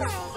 Bye.